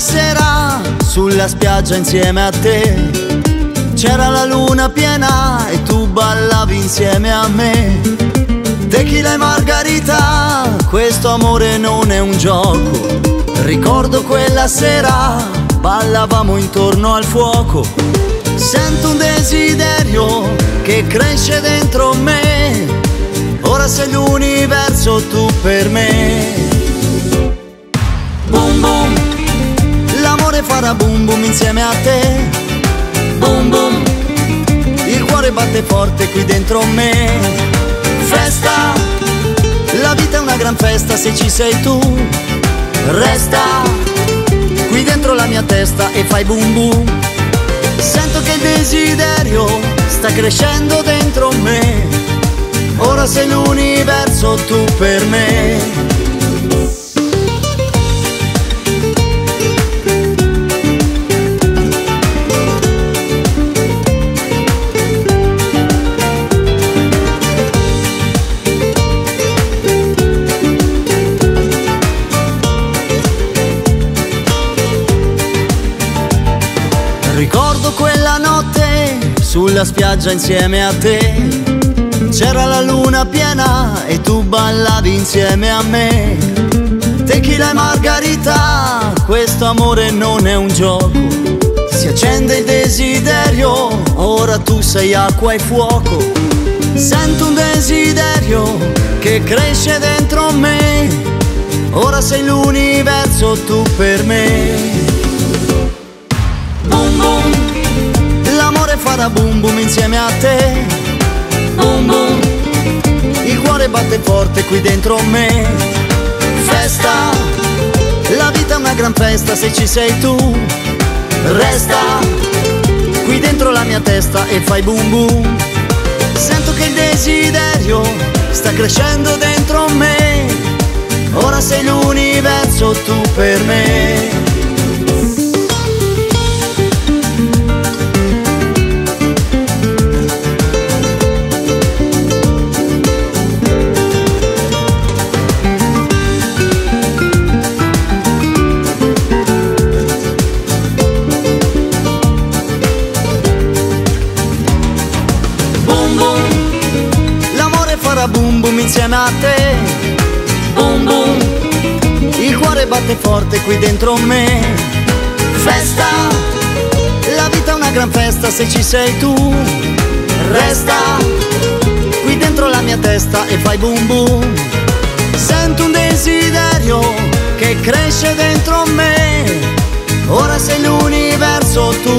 sera sulla spiaggia insieme a te. C'era la luna piena e tu ballavi insieme a me. Tequila e margarita, questo amore non è un gioco. Ricordo quella sera, ballavamo intorno al fuoco. Sento un desiderio che cresce dentro me. Ora sei l'universo tu per me. L'amore farà boom boom insieme a te. Boom boom, il cuore batte forte qui dentro me. Festa, la vita è una gran festa se ci sei tu. Resta qui dentro la mia testa e fai boom boom. Sento che il desiderio sta crescendo dentro me. Ora sei l'universo tu per me. Ricordo quella notte sulla spiaggia insieme a te. C'era la luna piena e tu ballavi insieme a me. Tequila e margarita, questo amore non è un gioco. Si accende il desiderio, ora tu sei acqua e fuoco. Sento un desiderio che cresce dentro me. Ora sei l'universo tu per me. Farà boom boom insieme a te. Boom boom, il cuore batte forte qui dentro me. Festa, la vita è una gran festa se ci sei tu. Resta qui dentro la mia testa e fai boom boom. Sento che il desiderio sta crescendo dentro me. Ora sei l'universo tu per me. Farà boom boom insieme a te. Boom boom, il cuore batte forte qui dentro me. Festa, la vita è una gran festa se ci sei tu. Resta qui dentro la mia testa e fai boom boom. Sento un desiderio che cresce dentro me. Ora sei l'universo tu